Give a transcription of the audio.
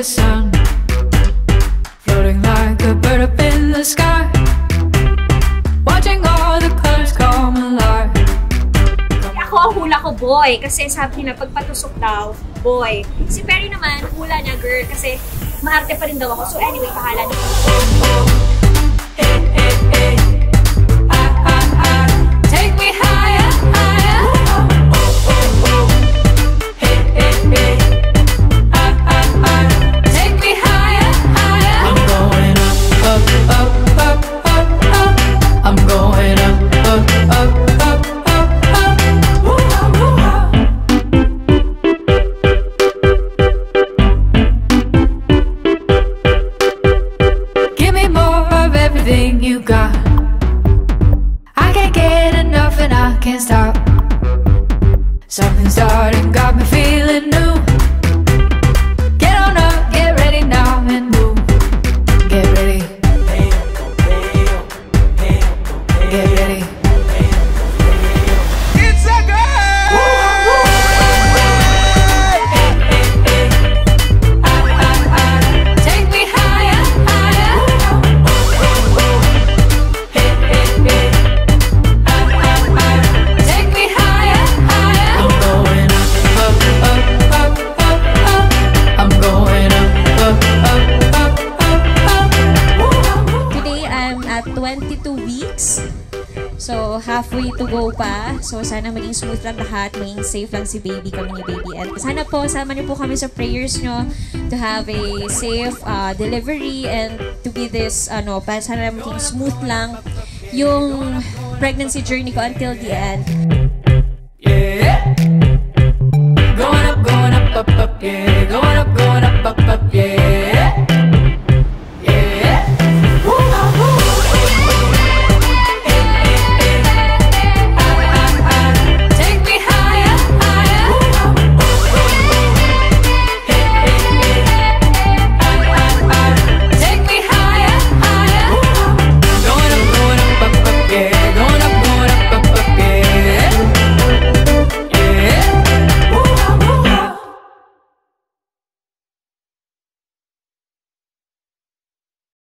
the sun Floating like a bird up in the sky Watching all the colors come alive Ako, hula ko boy kasi sabi na pagpatusok daw, boy. Si Perry naman, hula niya girl kasi maarte pa rin daw ako. So anyway, pahala niya. Everything you got. I can't get enough and I can't stop. Something starting, got me feeling new. Get on up, get ready now and move. Get ready. Get ready. 22 weeks. So, halfway to go pa. So, sana maging smooth lang lahat. Maging safe lang si baby kami ni baby. And sana po, sama niyo po kami sa prayers nyo to have a safe uh, delivery and to be this, ano, pa, sana maging smooth lang yung pregnancy journey ko until the end. Yeah. Going up, going up, up, up, yeah. Going up, going up, up, up, yeah.